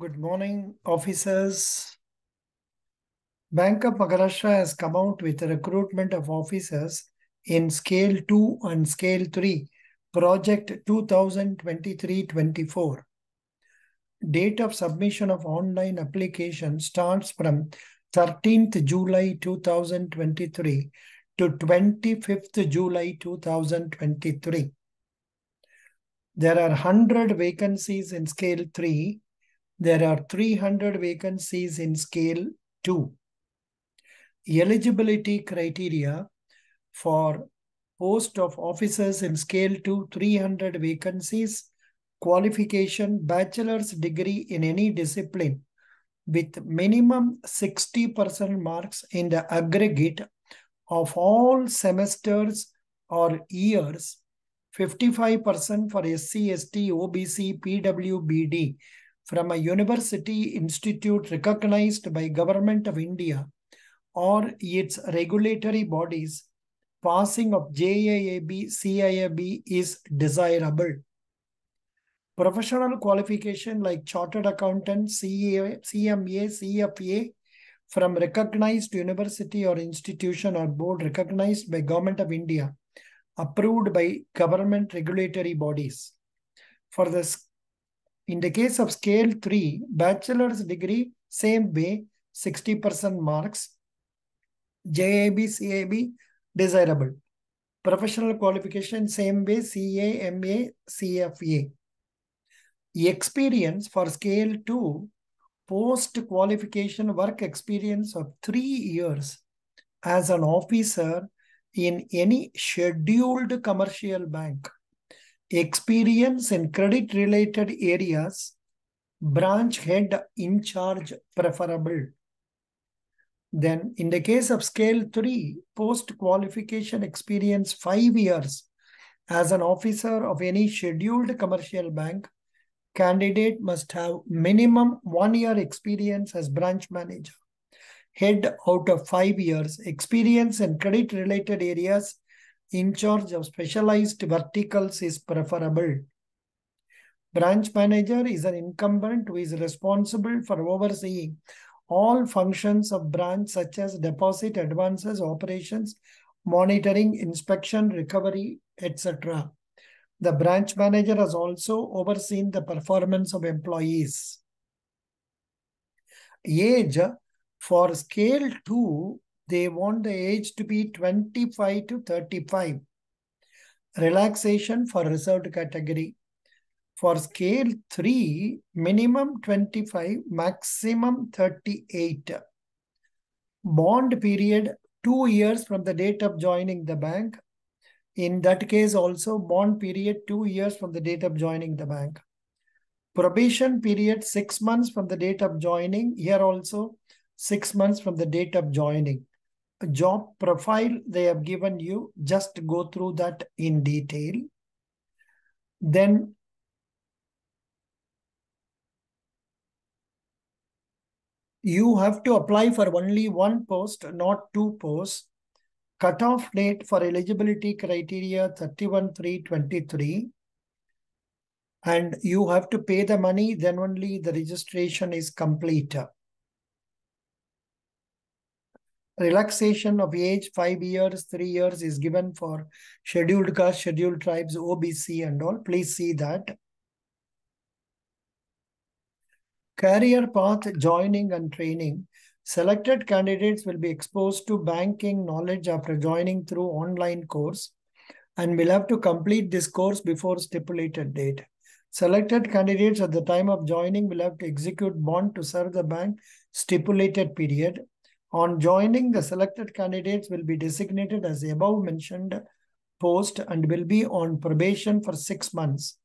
Good morning, officers. Bank of Maharashtra has come out with recruitment of officers in Scale 2 and Scale 3, Project 2023-24. Date of submission of online application starts from 13th July 2023 to 25th July 2023. There are 100 vacancies in Scale 3 there are 300 vacancies in scale 2. Eligibility criteria for post of officers in scale 2 300 vacancies. Qualification bachelor's degree in any discipline with minimum 60% marks in the aggregate of all semesters or years. 55% for SC, ST, OBC, PWBD from a university institute recognized by government of India or its regulatory bodies, passing of JAIIB, CAIIB is desirable. Professional qualification like chartered accountant, CA, CMA, CFA from recognized university or institution or board recognized by government of India, approved by government regulatory bodies. For the in the case of scale 3, bachelor's degree, same way, 60% marks. JAIIB, CAIIB, desirable. Professional qualification, same way, CA, MA, CFA. Experience for scale 2, post-qualification work experience of three years as an officer in any scheduled commercial bank experience in credit related areas, branch head in charge preferable. Then in the case of scale 3, post qualification experience 5 years as an officer of any scheduled commercial bank, candidate must have minimum 1 year experience as branch manager. Head out of 5 years experience in credit related areas in charge of specialized verticals is preferable. Branch manager is an incumbent who is responsible for overseeing all functions of branch such as deposit, advances, operations, monitoring, inspection, recovery, etc. The branch manager has also overseen the performance of employees. Age for scale 2 they want the age to be 25 to 35. Relaxation for reserved category. For scale 3, minimum 25, maximum 38. Bond period 2 years from the date of joining the bank. In that case also bond period 2 years from the date of joining the bank. Probation period 6 months from the date of joining. Here also 6 months from the date of joining job profile they have given you. Just go through that in detail. Then you have to apply for only one post, not two posts. Cutoff date for eligibility criteria 31-3-23. And you have to pay the money, then only the registration is complete relaxation of age, five years, three years is given for scheduled caste, scheduled tribes, OBC and all. Please see that. Career path, joining and training. Selected candidates will be exposed to banking knowledge after joining through online course and will have to complete this course before stipulated date. Selected candidates at the time of joining will have to execute bond to serve the bank stipulated period on joining, the selected candidates will be designated as the above mentioned post and will be on probation for six months.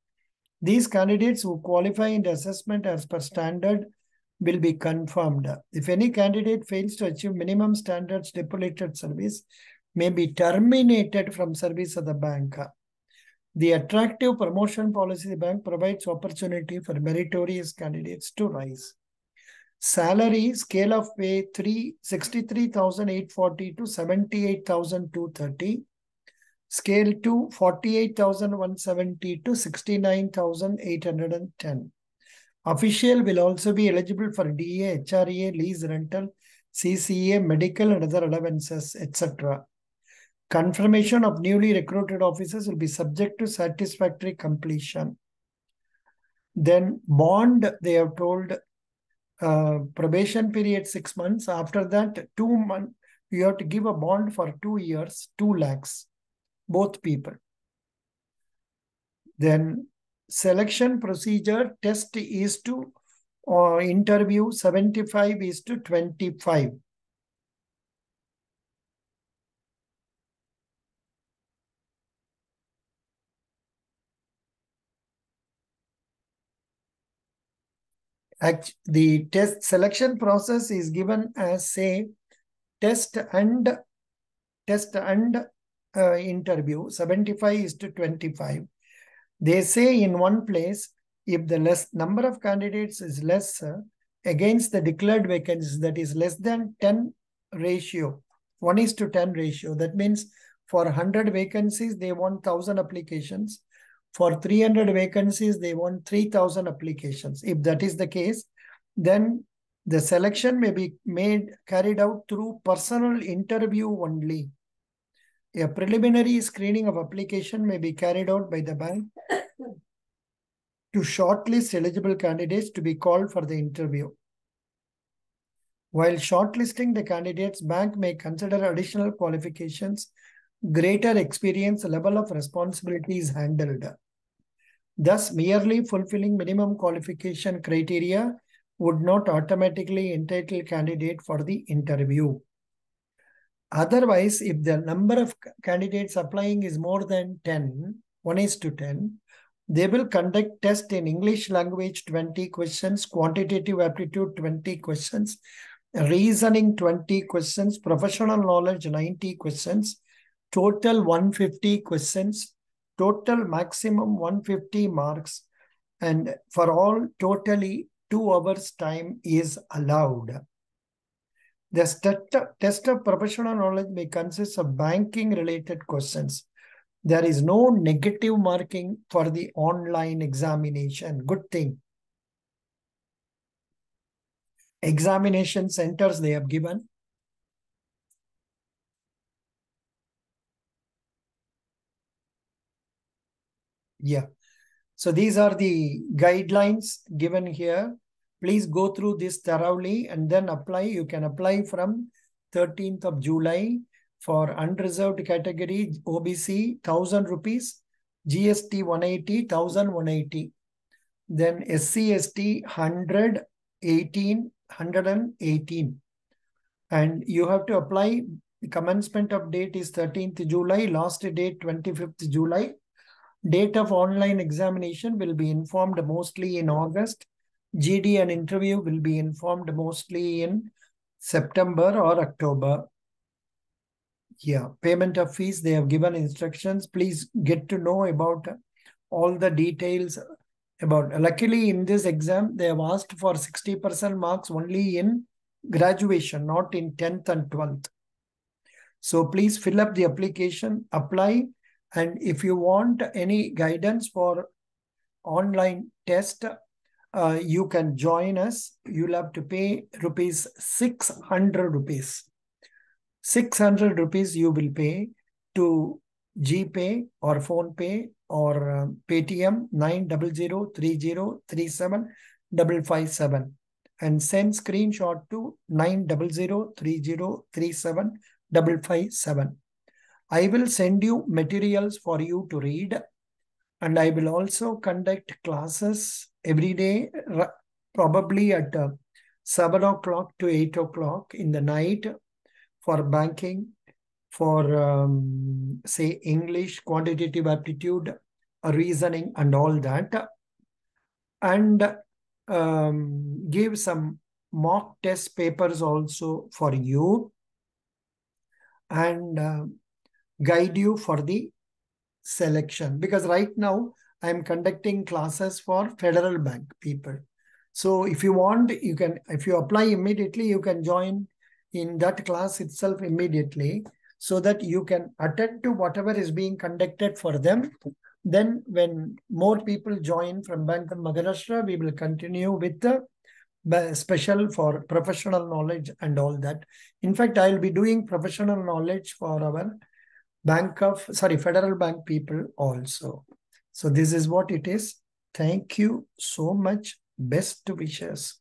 These candidates who qualify in the assessment as per standard will be confirmed. If any candidate fails to achieve minimum standards stipulated service, may be terminated from service of the bank. The attractive promotion policy the bank provides opportunity for meritorious candidates to rise. Salary scale of pay 3 63,840 to 78,230. Scale 2 48,170 to 69,810. Official will also be eligible for DA, HRA, lease rental, CCA, medical and other allowances, etc. Confirmation of newly recruited officers will be subject to satisfactory completion. Then bond, they have told uh, probation period six months. After that, two months, you have to give a bond for two years, two lakhs, both people. Then selection procedure test is to uh, interview 75 is to 25. The test selection process is given as say test and test and uh, interview 75 is to 25 they say in one place if the less number of candidates is less uh, against the declared vacancies that is less than 10 ratio 1 is to 10 ratio. That means for 100 vacancies they want 1000 applications for 300 vacancies, they want 3,000 applications. If that is the case, then the selection may be made carried out through personal interview only. A preliminary screening of application may be carried out by the bank to shortlist eligible candidates to be called for the interview. While shortlisting the candidates, bank may consider additional qualifications greater experience level of responsibility is handled. Thus, merely fulfilling minimum qualification criteria would not automatically entitle candidate for the interview. Otherwise, if the number of candidates applying is more than 10, 1 is to 10, they will conduct test in English language 20 questions, quantitative aptitude 20 questions, reasoning 20 questions, professional knowledge 90 questions, total 150 questions, total maximum 150 marks, and for all totally two hours time is allowed. The test of professional knowledge may consist of banking related questions. There is no negative marking for the online examination. Good thing. Examination centers they have given. Yeah. So these are the guidelines given here. Please go through this thoroughly and then apply. You can apply from 13th of July for unreserved category OBC 1000 rupees, GST 180, 1180. Then SC, ST 100, 18, 118. And you have to apply. The commencement of date is 13th July, last date 25th July. Date of online examination will be informed mostly in August. GD and interview will be informed mostly in September or October. Yeah, payment of fees, they have given instructions. Please get to know about all the details about. Luckily, in this exam, they have asked for 60% marks only in graduation, not in 10th and 12th. So please fill up the application, apply, and if you want any guidance for online test, uh, you can join us. You'll have to pay rupees 600 rupees. 600 rupees you will pay to GPay or PhonePe or uh, Paytm 9003037 and send screenshot to 9003037 I will send you materials for you to read and I will also conduct classes every day, probably at uh, 7 o'clock to 8 o'clock in the night for banking, for um, say English, quantitative aptitude, reasoning and all that. And um, give some mock test papers also for you. And uh, guide you for the selection because right now I'm conducting classes for federal bank people. So if you want, you can, if you apply immediately, you can join in that class itself immediately so that you can attend to whatever is being conducted for them Then when more people join from Bank of Maharashtra, we will continue with the special for professional knowledge and all that. In fact, I will be doing professional knowledge for our Bank of, sorry, Federal Bank people also. So this is what it is. Thank you so much. Best wishes.